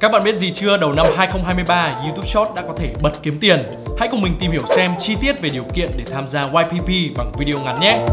Các bạn biết gì chưa, đầu năm 2023, YouTube Short đã có thể bật kiếm tiền. Hãy cùng mình tìm hiểu xem chi tiết về điều kiện để tham gia YPP bằng video ngắn nhé.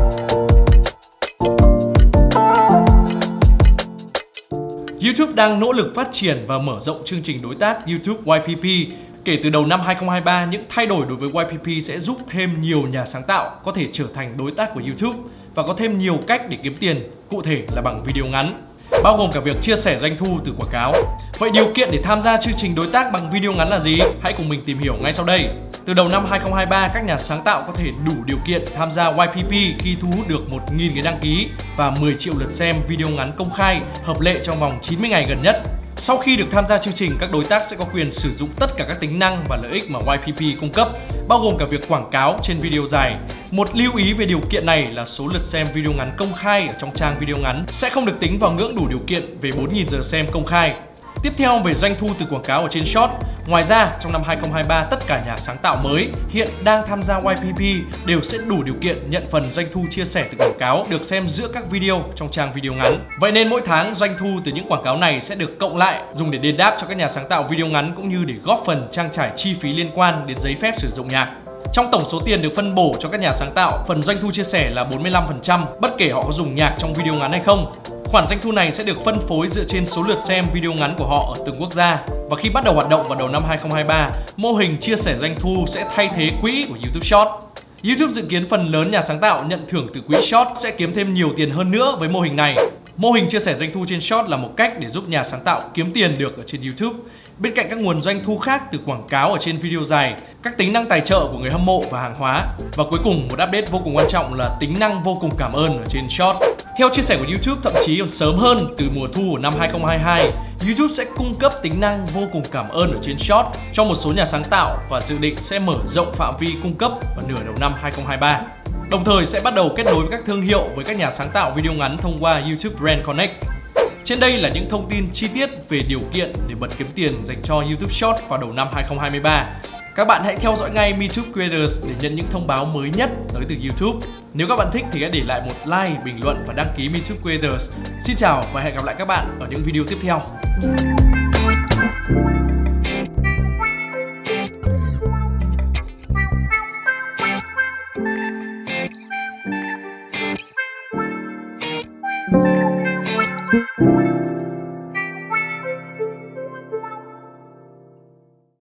YouTube đang nỗ lực phát triển và mở rộng chương trình đối tác YouTube YPP. Kể từ đầu năm 2023, những thay đổi đối với YPP sẽ giúp thêm nhiều nhà sáng tạo có thể trở thành đối tác của YouTube và có thêm nhiều cách để kiếm tiền, cụ thể là bằng video ngắn bao gồm cả việc chia sẻ doanh thu từ quảng cáo. Vậy điều kiện để tham gia chương trình đối tác bằng video ngắn là gì? Hãy cùng mình tìm hiểu ngay sau đây. Từ đầu năm 2023, các nhà sáng tạo có thể đủ điều kiện tham gia YPP khi thu hút được 1.000 người đăng ký và 10 triệu lượt xem video ngắn công khai hợp lệ trong vòng 90 ngày gần nhất. Sau khi được tham gia chương trình, các đối tác sẽ có quyền sử dụng tất cả các tính năng và lợi ích mà YPP cung cấp, bao gồm cả việc quảng cáo trên video dài. Một lưu ý về điều kiện này là số lượt xem video ngắn công khai ở trong trang video ngắn sẽ không được tính vào ngưỡng đủ điều kiện về 4.000 giờ xem công khai. Tiếp theo về doanh thu từ quảng cáo ở trên Short. Ngoài ra, trong năm 2023, tất cả nhà sáng tạo mới hiện đang tham gia YPP đều sẽ đủ điều kiện nhận phần doanh thu chia sẻ từ quảng cáo được xem giữa các video trong trang video ngắn. Vậy nên mỗi tháng doanh thu từ những quảng cáo này sẽ được cộng lại dùng để đền đáp cho các nhà sáng tạo video ngắn cũng như để góp phần trang trải chi phí liên quan đến giấy phép sử dụng nhạc. Trong tổng số tiền được phân bổ cho các nhà sáng tạo, phần doanh thu chia sẻ là 45%, bất kể họ có dùng nhạc trong video ngắn hay không. Khoản doanh thu này sẽ được phân phối dựa trên số lượt xem video ngắn của họ ở từng quốc gia. Và khi bắt đầu hoạt động vào đầu năm 2023, mô hình chia sẻ doanh thu sẽ thay thế quỹ của YouTube Short. YouTube dự kiến phần lớn nhà sáng tạo nhận thưởng từ quỹ Short sẽ kiếm thêm nhiều tiền hơn nữa với mô hình này. Mô hình chia sẻ doanh thu trên Short là một cách để giúp nhà sáng tạo kiếm tiền được ở trên YouTube. Bên cạnh các nguồn doanh thu khác từ quảng cáo ở trên video dài, các tính năng tài trợ của người hâm mộ và hàng hóa. Và cuối cùng một update vô cùng quan trọng là tính năng vô cùng cảm ơn ở trên Short. Theo chia sẻ của YouTube, thậm chí còn sớm hơn từ mùa thu của năm 2022, YouTube sẽ cung cấp tính năng vô cùng cảm ơn ở trên Short cho một số nhà sáng tạo và dự định sẽ mở rộng phạm vi cung cấp vào nửa đầu năm 2023. Đồng thời sẽ bắt đầu kết nối với các thương hiệu với các nhà sáng tạo video ngắn thông qua YouTube Brand Connect. Trên đây là những thông tin chi tiết về điều kiện để bật kiếm tiền dành cho YouTube Short vào đầu năm 2023. Các bạn hãy theo dõi ngay MeTube Creators để nhận những thông báo mới nhất tới từ YouTube. Nếu các bạn thích thì hãy để lại một like, bình luận và đăng ký MeTube Creators. Xin chào và hẹn gặp lại các bạn ở những video tiếp theo.